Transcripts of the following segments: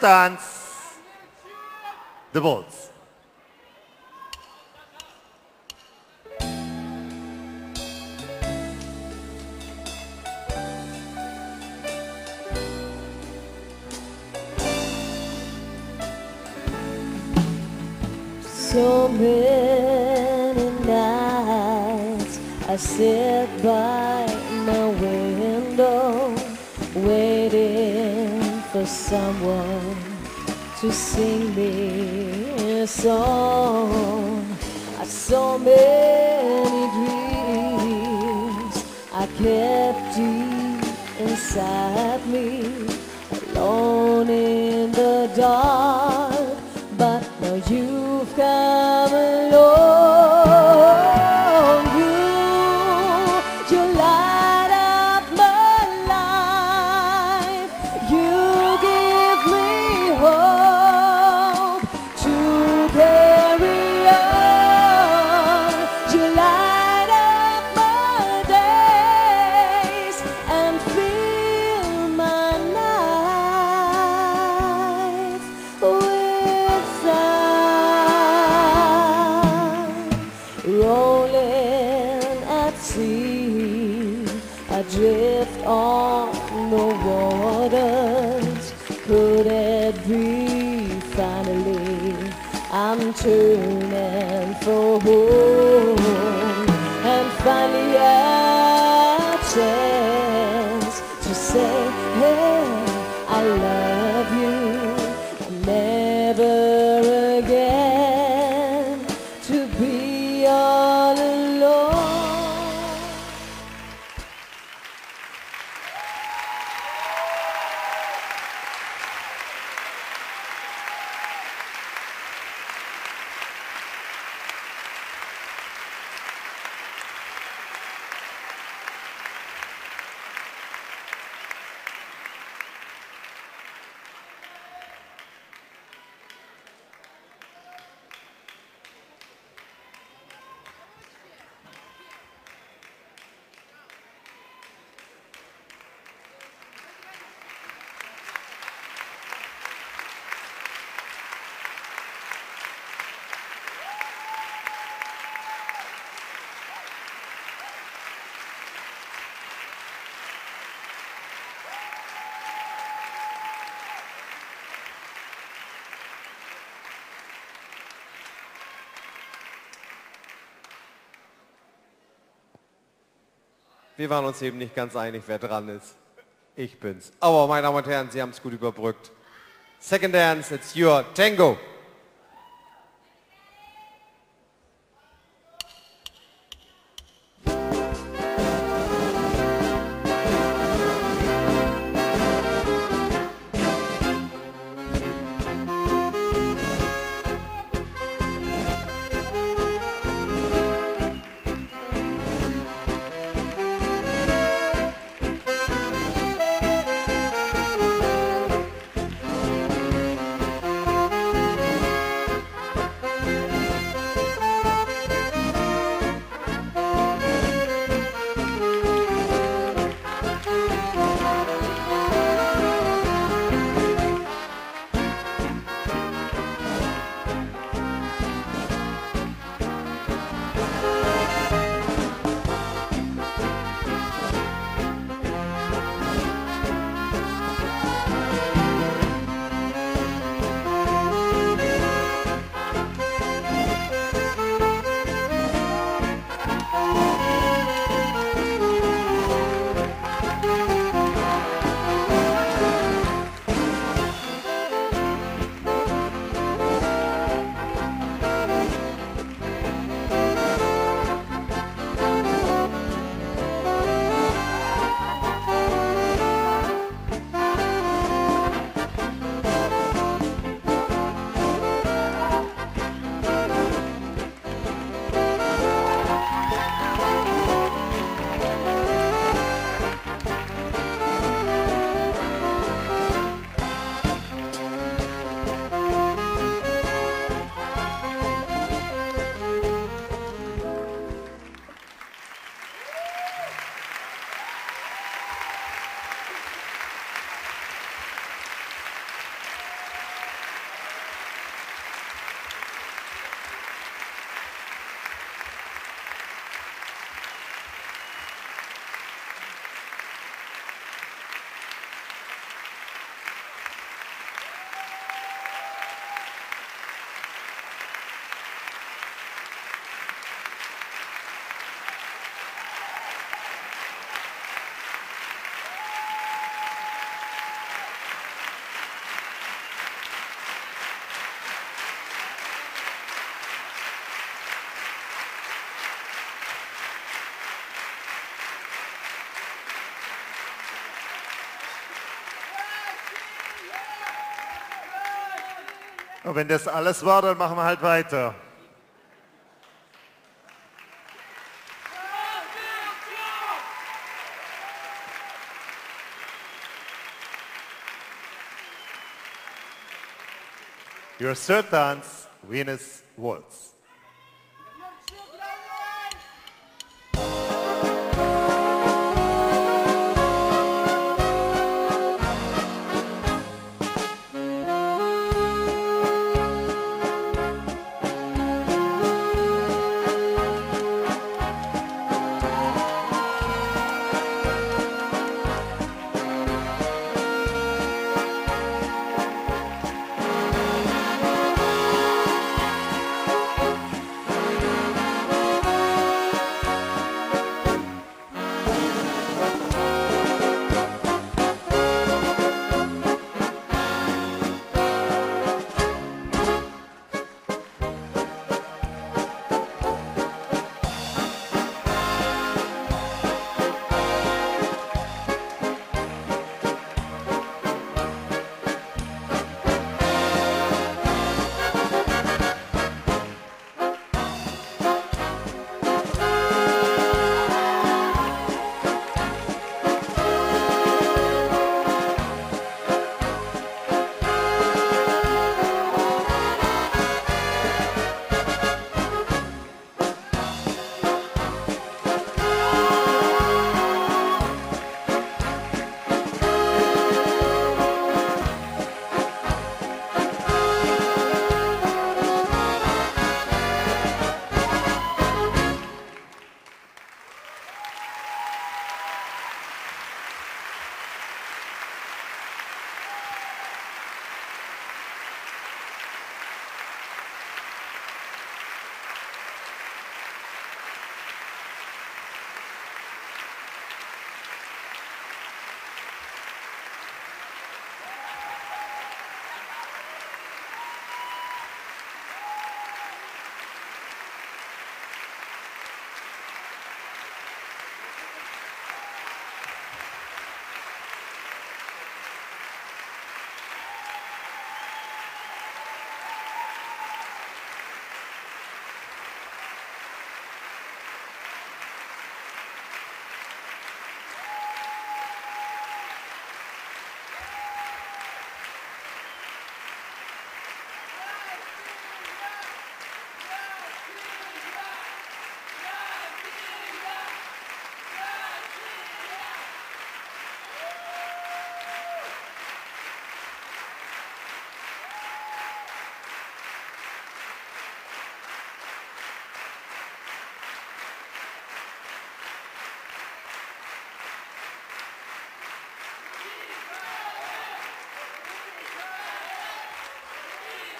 dance. The Bulls. So many nights I sit by for someone to sing me a song. I so many dreams I kept deep inside me, alone in the dark. Be finally? I'm turning for home and finally a chance to say, hey, I love you. Never again to be all alone. Wir waren uns eben nicht ganz einig, wer dran ist. Ich bin's. Aber meine Damen und Herren, Sie haben es gut überbrückt. Second dance, it's your tango. Und wenn das alles war, dann machen wir halt weiter. Your third dance, Venus Waltz.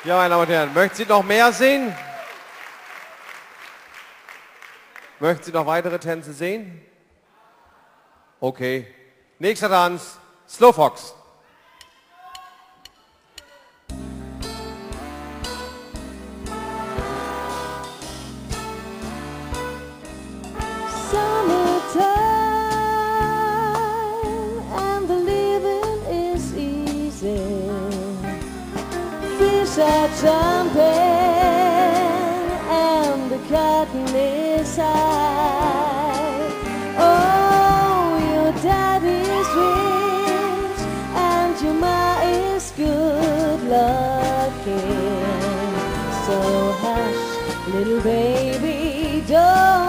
Ja, meine Damen und Herren, möchten Sie noch mehr sehen? Möchten Sie noch weitere Tänze sehen? Okay. Nächster Tanz, Slow Fox. Is. Oh, your daddy's rich and your ma is good looking. So hush, little baby, don't.